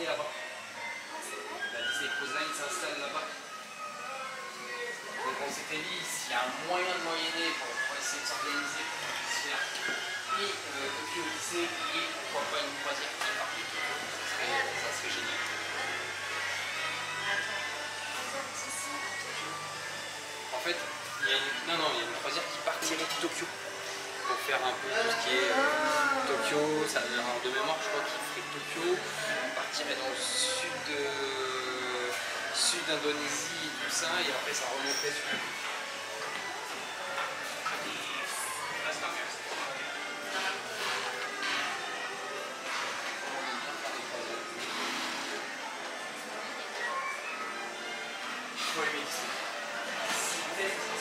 là-bas. La lycée Cousin, s'installe là-bas. Donc on s'était dit, s'il y a un moyen de moyenner pour, essayer de s'organiser pour qu'on puisse faire et euh, au lycée et pourquoi pas une croisière qui est partie, ça serait, ça serait génial. En fait, il y a une, non, non, il y a une croisière qui partirait de Tokyo pour faire un peu tout ce qui est euh, Tokyo, ça, de mémoire je crois qu'il ferait Tokyo, parti mais dans le sud de sud d'Indonésie et tout ça, et après ça remontait sur Thank